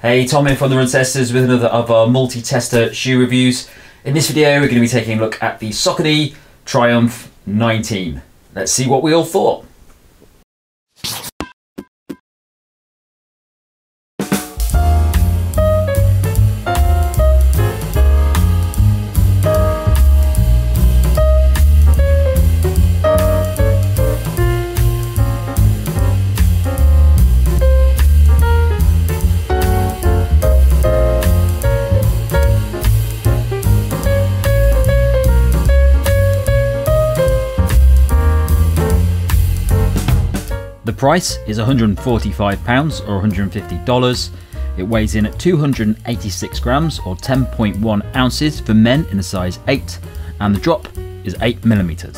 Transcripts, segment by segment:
Hey, Tom here from the Run Testers with another of our multi-tester shoe reviews. In this video, we're going to be taking a look at the Saucony Triumph 19. Let's see what we all thought. Price is £145 or $150. It weighs in at 286 grams or 10.1 ounces for men in a size 8, and the drop is 8 millimeters.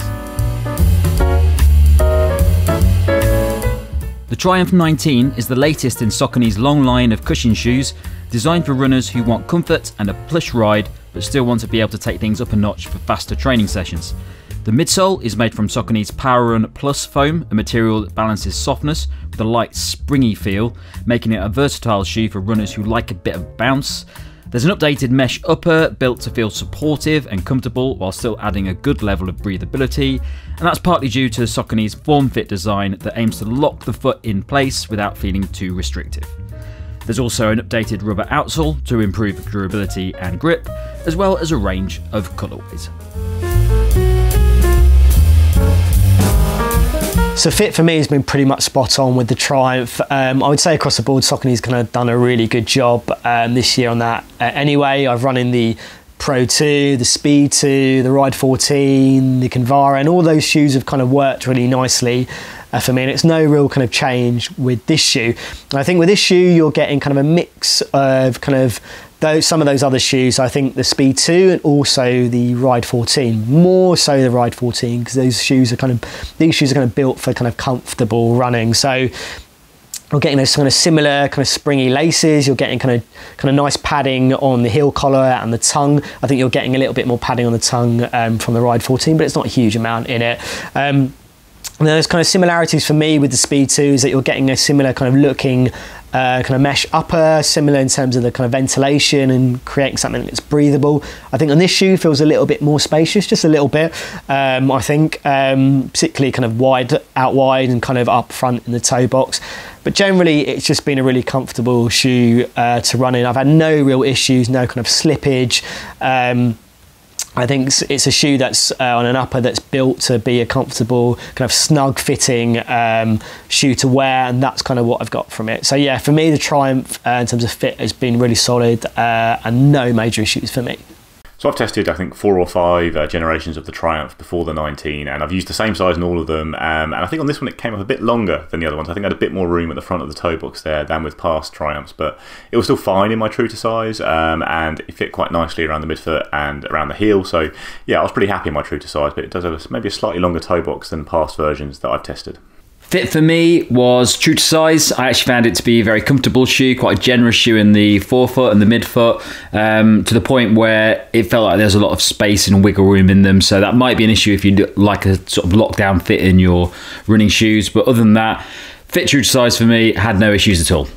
The Triumph 19 is the latest in Saucony's long line of cushion shoes, designed for runners who want comfort and a plush ride but still want to be able to take things up a notch for faster training sessions. The midsole is made from Saucony's PowerRun Plus foam, a material that balances softness with a light springy feel, making it a versatile shoe for runners who like a bit of bounce. There's an updated mesh upper built to feel supportive and comfortable while still adding a good level of breathability, and that's partly due to Saucony's form fit design that aims to lock the foot in place without feeling too restrictive. There's also an updated rubber outsole to improve durability and grip, as well as a range of colourways. So fit for me has been pretty much spot on with the Triumph. Um, I would say across the board, Saucony's kind of done a really good job um, this year on that. Uh, anyway, I've run in the Pro 2, the Speed 2, the Ride 14, the Kinvara, and all those shoes have kind of worked really nicely uh, for me. And it's no real kind of change with this shoe. And I think with this shoe, you're getting kind of a mix of kind of those some of those other shoes, I think the Speed 2 and also the Ride 14, more so the Ride 14 because those shoes are kind of these shoes are kind of built for kind of comfortable running. So you're getting those kind of similar kind of springy laces. You're getting kind of kind of nice padding on the heel collar and the tongue. I think you're getting a little bit more padding on the tongue um, from the Ride 14, but it's not a huge amount in it. Um, and there's kind of similarities for me with the Speed 2 is that you're getting a similar kind of looking uh, kind of mesh upper, similar in terms of the kind of ventilation and creating something that's breathable. I think on this shoe feels a little bit more spacious, just a little bit. Um, I think um, particularly kind of wide, out wide and kind of up front in the toe box. But generally, it's just been a really comfortable shoe uh, to run in. I've had no real issues, no kind of slippage. Um, I think it's a shoe that's uh, on an upper that's built to be a comfortable, kind of snug fitting um, shoe to wear, and that's kind of what I've got from it. So, yeah, for me, the Triumph uh, in terms of fit has been really solid uh, and no major issues for me. So I've tested, I think, four or five uh, generations of the Triumph before the 19, and I've used the same size in all of them. Um, and I think on this one it came up a bit longer than the other ones. I think I had a bit more room at the front of the toe box there than with past Triumphs, but it was still fine in my true to size, um, and it fit quite nicely around the midfoot and around the heel. So yeah, I was pretty happy in my true to size, but it does have a, maybe a slightly longer toe box than past versions that I've tested. Fit for me was true to size. I actually found it to be a very comfortable shoe, quite a generous shoe in the forefoot and the midfoot, um, to the point where it felt like there's a lot of space and wiggle room in them. So that might be an issue if you like a sort of lockdown fit in your running shoes. But other than that, fit true to size for me had no issues at all.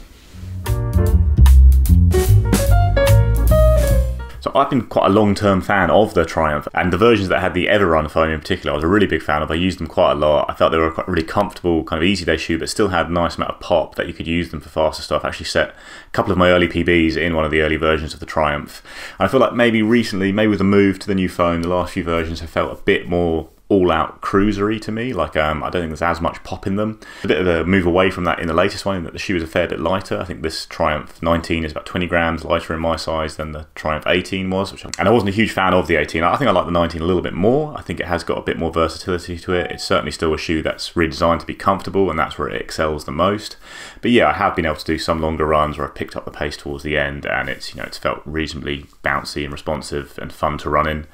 I've been quite a long term fan of the Triumph and the versions that had the Everrun foam in particular. I was a really big fan of. I used them quite a lot. I felt they were quite really comfortable, kind of easy day shoe, but still had a nice amount of pop that you could use them for faster stuff. I actually set a couple of my early PBs in one of the early versions of the Triumph. And I feel like maybe recently, maybe with the move to the new foam, the last few versions have felt a bit more all-out cruisery to me. Like um, I don't think there's as much pop in them. A bit of a move away from that in the latest one, in that the shoe is a fair bit lighter. I think this Triumph 19 is about 20 grams lighter in my size than the Triumph 18 was, which, and I wasn't a huge fan of the 18. I think I like the 19 a little bit more. I think it has got a bit more versatility to it. It's certainly still a shoe that's redesigned to be comfortable, and that's where it excels the most. But yeah, I have been able to do some longer runs where I've picked up the pace towards the end, and it's you know it's felt reasonably bouncy and responsive and fun to run in.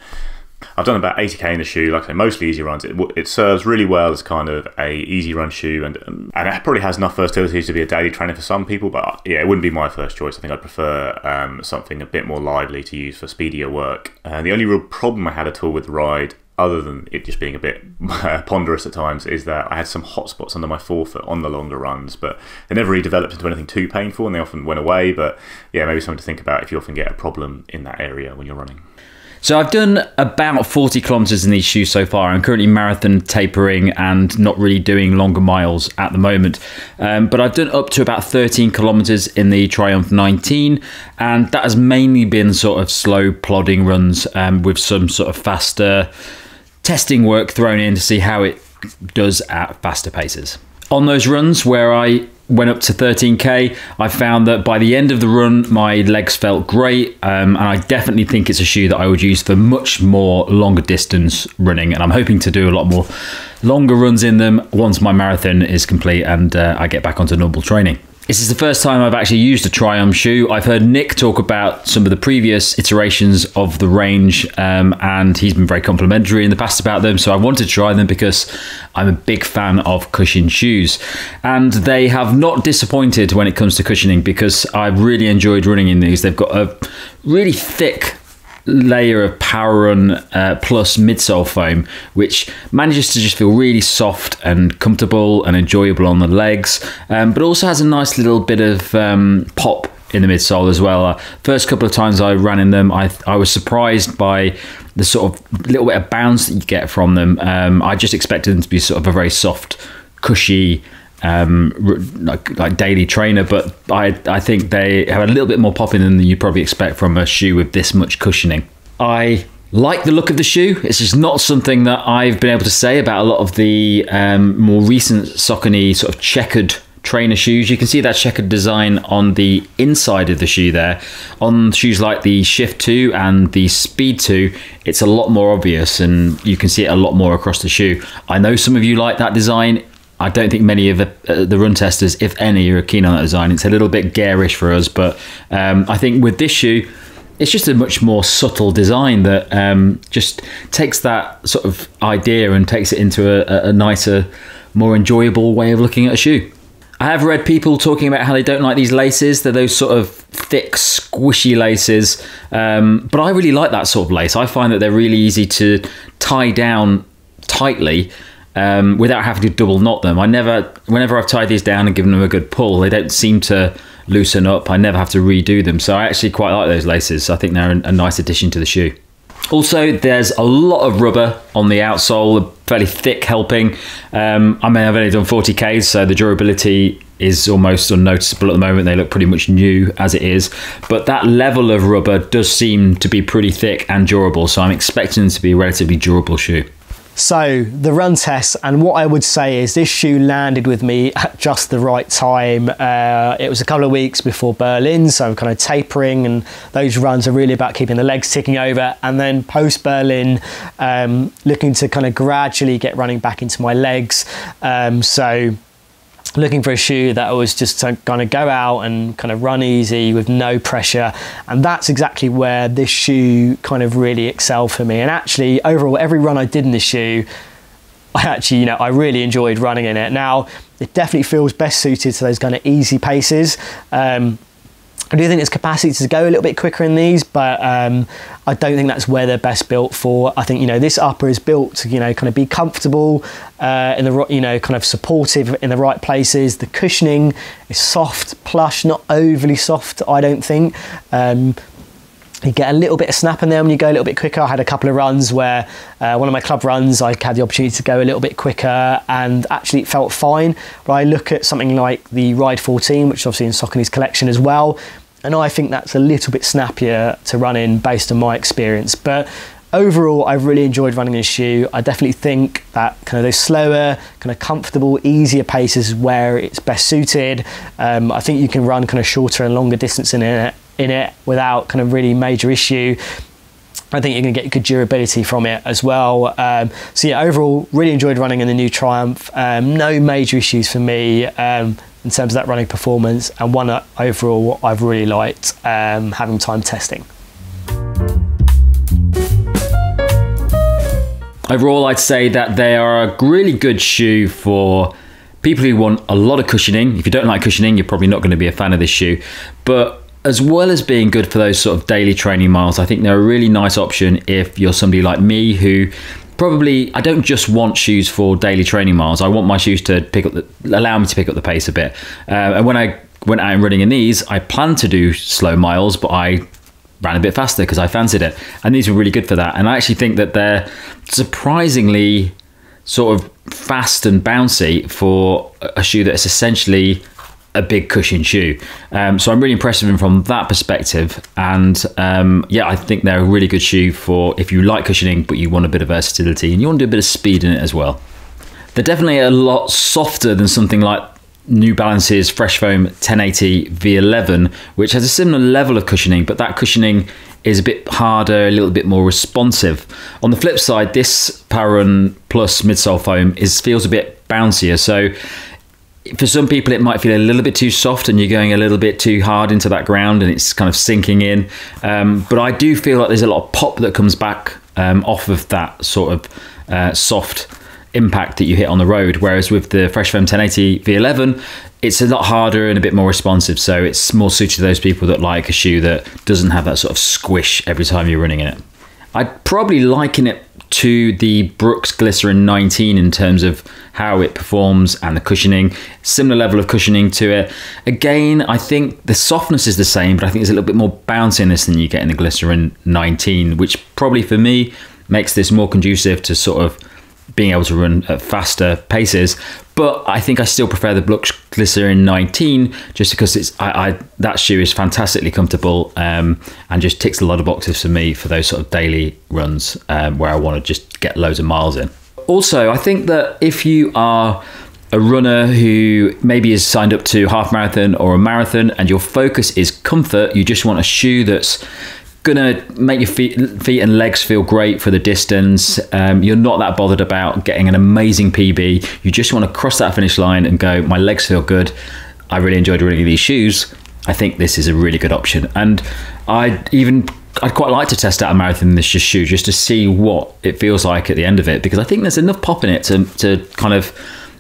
I've done about 80k in the shoe, like I say, mostly easy runs. It, it serves really well as kind of a easy run shoe, and um, and it probably has enough versatility to be a daily trainer for some people. But yeah, it wouldn't be my first choice. I think I'd prefer um, something a bit more lively to use for speedier work. Uh, the only real problem I had at all with the Ride other than it just being a bit ponderous at times, is that I had some hot spots under my forefoot on the longer runs, but they never really developed into anything too painful and they often went away. But yeah, maybe something to think about if you often get a problem in that area when you're running. So I've done about 40 kilometers in these shoes so far. I'm currently marathon tapering and not really doing longer miles at the moment. Um, but I've done up to about 13 kilometers in the Triumph 19, and that has mainly been sort of slow plodding runs um, with some sort of faster testing work thrown in to see how it does at faster paces. On those runs where I went up to 13k. I found that by the end of the run, my legs felt great, um, and I definitely think it's a shoe that I would use for much more longer distance running. And I'm hoping to do a lot more longer runs in them once my marathon is complete and uh, I get back onto normal training. This is the first time I've actually used a Triumph shoe. I've heard Nick talk about some of the previous iterations of the range, um, and he's been very complimentary in the past about them. So I wanted to try them because I'm a big fan of cushion shoes. And they have not disappointed when it comes to cushioning because I've really enjoyed running in these. They've got a really thick layer of PWRRUN uh, plus midsole foam, which manages to just feel really soft and comfortable and enjoyable on the legs, um, but also has a nice little bit of um, pop in the midsole as well. Uh, first couple of times I ran in them, I I was surprised by the sort of little bit of bounce that you get from them. Um, I just expected them to be sort of a very soft, cushy um, like, like daily trainer, but I I think they have a little bit more popping than you probably expect from a shoe with this much cushioning. I like the look of the shoe. It's just not something that I've been able to say about a lot of the um, more recent Saucony sort of checkered trainer shoes. You can see that checkered design on the inside of the shoe there. On shoes like the Shift 2 and the Speed 2, it's a lot more obvious and you can see it a lot more across the shoe. I know some of you like that design. I don't think many of the, uh, the run testers, if any, are keen on that design. It's a little bit garish for us, but um, I think with this shoe, it's just a much more subtle design that um, just takes that sort of idea and takes it into a, a, nicer, more enjoyable way of looking at a shoe. I have read people talking about how they don't like these laces. They're those sort of thick, squishy laces. Um, but I really like that sort of lace. I find that they're really easy to tie down tightly um, without having to double knot them. I never, whenever I've tied these down and given them a good pull, they don't seem to loosen up. I never have to redo them. So I actually quite like those laces. I think they're a nice addition to the shoe. Also, there's a lot of rubber on the outsole, a fairly thick helping. Um, I mean, I've only done 40Ks, so the durability is almost unnoticeable at the moment. They look pretty much new as it is. But that level of rubber does seem to be pretty thick and durable, so I'm expecting them to be a relatively durable shoe. So the run test, and what I would say is this shoe landed with me at just the right time. Uh, it was a couple of weeks before Berlin, so kind of tapering, and those runs are really about keeping the legs ticking over. And then post Berlin, um, looking to kind of gradually get running back into my legs. Um, so looking for a shoe that was just going to kind of go out and kind of run easy with no pressure. And that's exactly where this shoe kind of really excelled for me. And actually overall every run I did in this shoe I actually you know I really enjoyed running in it. Now it definitely feels best suited to those kind of easy paces. Um, I do think there's capacity to go a little bit quicker in these, but um, I don't think that's where they're best built for. I think you know this upper is built to you know kind of be comfortable uh, in the you know kind of supportive in the right places. The cushioning is soft, plush, not overly soft. I don't think. Um, you get a little bit of snap in there when you go a little bit quicker. I had a couple of runs where uh, one of my club runs, I had the opportunity to go a little bit quicker and actually it felt fine. But I look at something like the Ride 14, which is obviously in Saucony's collection as well, and I think that's a little bit snappier to run in based on my experience. But overall, I've really enjoyed running this shoe. I definitely think that kind of those slower, kind of comfortable, easier paces where it's best suited. Um, I think you can run kind of shorter and longer distance in it in it without kind of really major issue. I think you're going to get good durability from it as well. Um, so yeah, overall, really enjoyed running in the new Triumph. Um, no major issues for me um, in terms of that running performance, and one overall I've really liked um, having time testing. Overall, I'd say that they are a really good shoe for people who want a lot of cushioning. If you don't like cushioning, you're probably not going to be a fan of this shoe. But as well as being good for those sort of daily training miles, I think they're a really nice option if you're somebody like me who probably I don't just want shoes for daily training miles. I want my shoes to pick up the allow me to pick up the pace a bit. Uh, and when I went out and running in these, I planned to do slow miles, but I ran a bit faster because I fancied it. And these were really good for that. And I actually think that they're surprisingly sort of fast and bouncy for a shoe that is essentially a big cushion shoe. Um, so I'm really impressed with them from that perspective. And um, yeah, I think they're a really good shoe for if you like cushioning, but you want a bit of versatility and you want to do a bit of speed in it as well. They're definitely a lot softer than something like New Balance's Fresh Foam 1080 V11, which has a similar level of cushioning, but that cushioning is a bit harder, a little bit more responsive. On the flip side, this Powerrun Plus midsole foam is feels a bit bouncier. So for some people, it might feel a little bit too soft, and you're going a little bit too hard into that ground, and it's kind of sinking in. Um, but I do feel like there's a lot of pop that comes back um, off of that sort of uh, soft impact that you hit on the road. Whereas with the Fresh Foam 1080 V11, it's a lot harder and a bit more responsive. So it's more suited to those people that like a shoe that doesn't have that sort of squish every time you're running in it. I'd probably liken it to the Brooks Glycerin 19 in terms of how it performs and the cushioning. Similar level of cushioning to it. Again, I think the softness is the same, but I think there's a little bit more bounce in this than you get in the Glycerin 19, which probably for me makes this more conducive to sort of being able to run at faster paces. But I think I still prefer the Brooks Glycerin 19 just because it's I, I that shoe is fantastically comfortable um, and just ticks a lot of boxes for me for those sort of daily runs um, where I want to just get loads of miles in. Also, I think that if you are a runner who maybe is signed up to half marathon or a marathon and your focus is comfort, you just want a shoe that's gonna make your feet, feet and legs feel great for the distance. Um, you're not that bothered about getting an amazing PB. You just want to cross that finish line and go. My legs feel good. I really enjoyed running these shoes. I think this is a really good option, and I even I'd quite like to test out a marathon in this shoe just to see what it feels like at the end of it because I think there's enough pop in it to to kind of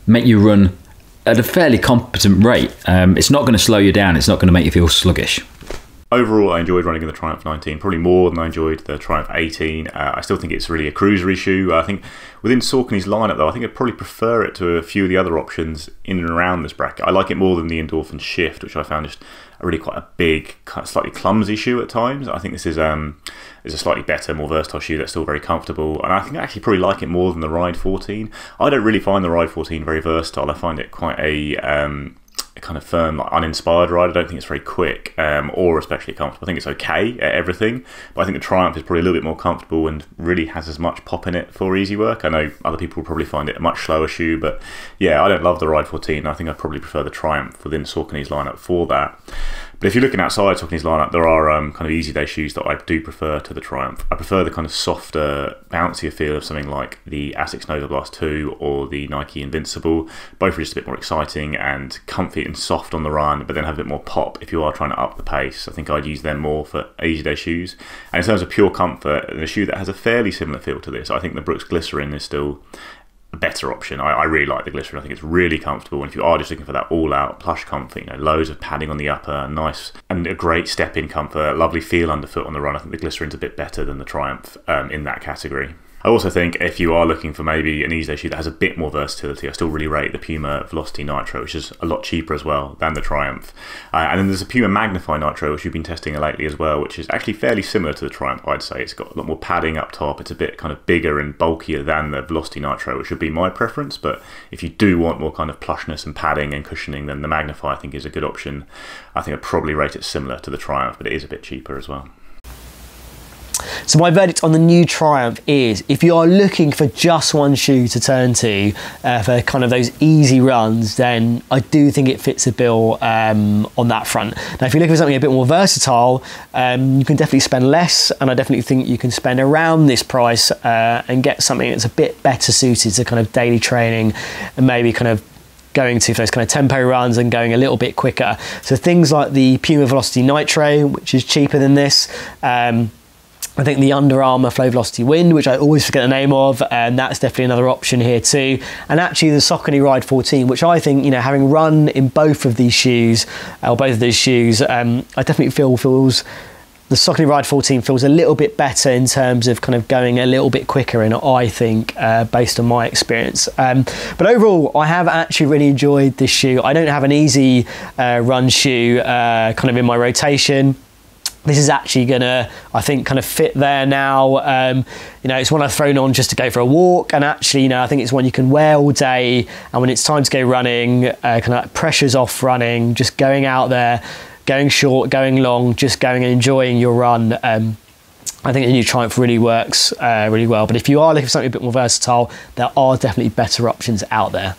make you run at a fairly competent rate. Um, it's not going to slow you down. It's not going to make you feel sluggish overall, I enjoyed running in the Triumph 19, probably more than I enjoyed the Triumph 18. Uh, I still think it's really a cruiser shoe. I think within Saucony's lineup, though, I think I'd probably prefer it to a few of the other options in and around this bracket. I like it more than the Endorphin Shift, which I found just really quite a big, slightly clumsy shoe at times. I think this is um, is a slightly better, more versatile shoe that's still very comfortable, and I think I actually probably like it more than the Ride 14. I don't really find the Ride 14 very versatile. I find it quite a um, kind of firm, like uninspired ride. I don't think it's very quick um, or especially comfortable. I think it's okay at everything, but I think the Triumph is probably a little bit more comfortable and really has as much pop in it for easy work. I know other people will probably find it a much slower shoe, but yeah, I don't love the Ride 14. I think I'd probably prefer the Triumph within Saucony's lineup for that. But if you're looking outside Saucony's lineup, there are um, kind of easy day shoes that I do prefer to the Triumph. I prefer the kind of softer, bouncier feel of something like the Asics Novablast 2 or the Nike Invincible. Both are just a bit more exciting and comfy and soft on the run, but then have a bit more pop if you are trying to up the pace. I think I'd use them more for easy day shoes. And in terms of pure comfort, a shoe that has a fairly similar feel to this, I think the Brooks Glycerin is still a better option. I, I, really like the glycerin. I think it's really comfortable. And if you are just looking for that all-out plush comfort, you know, loads of padding on the upper, nice and a great step-in comfort, lovely feel underfoot on the run. I think the glycerin's a bit better than the Triumph um, in that category. I also think if you are looking for maybe an easy shoe that has a bit more versatility, I still really rate the Puma Velocity Nitro, which is a lot cheaper as well than the Triumph. Uh, and then there's a Puma Magnify Nitro, which you've been testing lately as well, which is actually fairly similar to the Triumph, I'd say. It's got a lot more padding up top. It's a bit kind of bigger and bulkier than the Velocity Nitro, which would be my preference. But if you do want more kind of plushness and padding and cushioning, then the Magnify I think is a good option. I think I'd probably rate it similar to the Triumph, but it is a bit cheaper as well. So my verdict on the new Triumph is if you are looking for just one shoe to turn to uh, for kind of those easy runs, then I do think it fits a bill um, on that front. Now, if you're looking for something a bit more versatile, um, you can definitely spend less, and I definitely think you can spend around this price uh, and get something that's a bit better suited to kind of daily training and maybe kind of going to those kind of tempo runs and going a little bit quicker. So things like the Puma Velocity Nitro, which is cheaper than this. Um, I think the Under Armour Flow Velocity Wind, which I always forget the name of, and that's definitely another option here too. And actually the Saucony Ride 14, which I think, you know, having run in both of these shoes, or both of these shoes, um, I definitely feel feels the Saucony Ride 14 feels a little bit better in terms of kind of going a little bit quicker in I think, uh, based on my experience. Um, but overall, I have actually really enjoyed this shoe. I don't have an easy uh, run shoe uh, kind of in my rotation this is actually gonna I think kind of fit there now. Um, you know it's one I've thrown on just to go for a walk and actually you know I think it's one you can wear all day and when it's time to go running uh, kind of pressures off running just going out there going short going long just going and enjoying your run um, I think the new Triumph really works uh, really well. But if you are looking for something a bit more versatile there are definitely better options out there.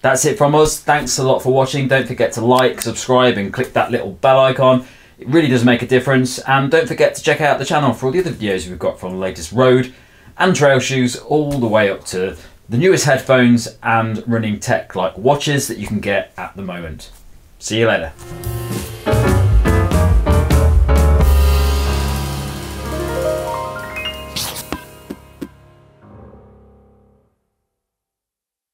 That's it from us. Thanks a lot for watching. Don't forget to like subscribe and click that little bell icon it really does make a difference. And don't forget to check out the channel for all the other videos we've got from the latest road and trail shoes all the way up to the newest headphones and running tech like watches that you can get at the moment. See you later.